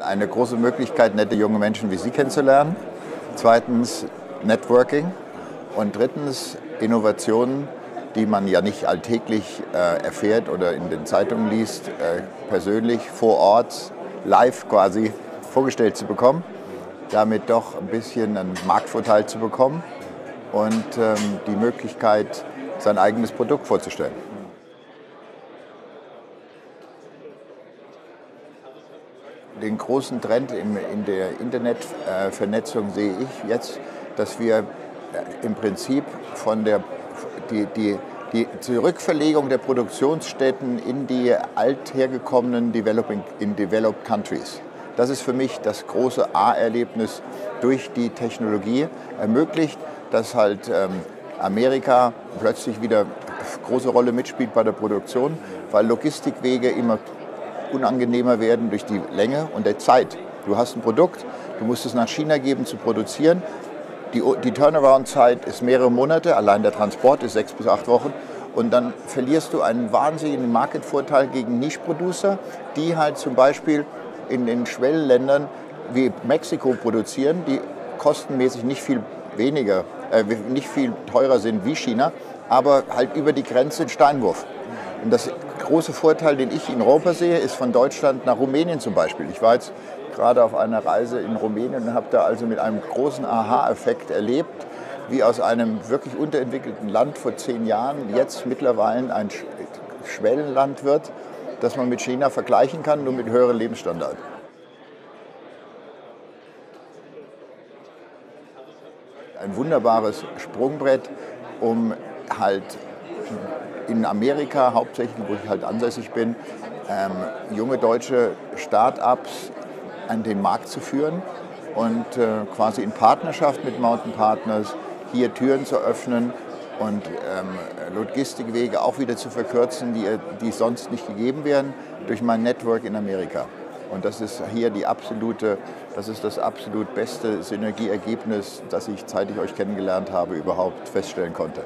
Eine große Möglichkeit, nette junge Menschen wie Sie kennenzulernen. Zweitens Networking. Und drittens Innovationen, die man ja nicht alltäglich äh, erfährt oder in den Zeitungen liest, äh, persönlich vor Ort, live quasi vorgestellt zu bekommen. Damit doch ein bisschen einen Marktvorteil zu bekommen und ähm, die Möglichkeit, sein eigenes Produkt vorzustellen. Den großen Trend in, der Internetvernetzung sehe ich jetzt, dass wir im Prinzip von der die, die, die Zurückverlegung der Produktionsstätten in die althergekommenen Developing, in Developed Countries. Das ist für mich das große A-Erlebnis durch die Technologie ermöglicht, dass halt ähm, Amerika plötzlich wieder große Rolle mitspielt bei der Produktion, weil Logistikwege immer unangenehmer werden durch die Länge und der Zeit. Du hast ein Produkt, du musst es nach China geben zu produzieren. Die, die Turnaround-Zeit ist mehrere Monate, allein der Transport ist sechs bis acht Wochen. Und dann verlierst du einen wahnsinnigen Market-Vorteil gegen Niche-Producer, die halt zum Beispiel in den Schwellenländern wie Mexiko produzieren, die kostenmäßig nicht viel weniger, äh, nicht viel teurer sind wie China, aber halt über die Grenze in Steinwurf. Und das große Vorteil, den ich in Europa sehe, ist von Deutschland nach Rumänien zum Beispiel. Ich war jetzt gerade auf einer Reise in Rumänien und habe da also mit einem großen Aha-Effekt erlebt, wie aus einem wirklich unterentwickelten Land vor zehn Jahren jetzt mittlerweile ein Schwellenland wird, das man mit China vergleichen kann, nur mit höheren Lebensstandards. Ein wunderbares Sprungbrett, um halt in Amerika hauptsächlich, wo ich halt ansässig bin, ähm, junge deutsche Start-ups an den Markt zu führen und äh, quasi in Partnerschaft mit Mountain Partners hier Türen zu öffnen und ähm, Logistikwege auch wieder zu verkürzen, die, die sonst nicht gegeben wären, durch mein Network in Amerika. Und das ist hier die absolute, das ist das absolut beste Synergieergebnis, das ich, seit ich euch kennengelernt habe, überhaupt feststellen konnte.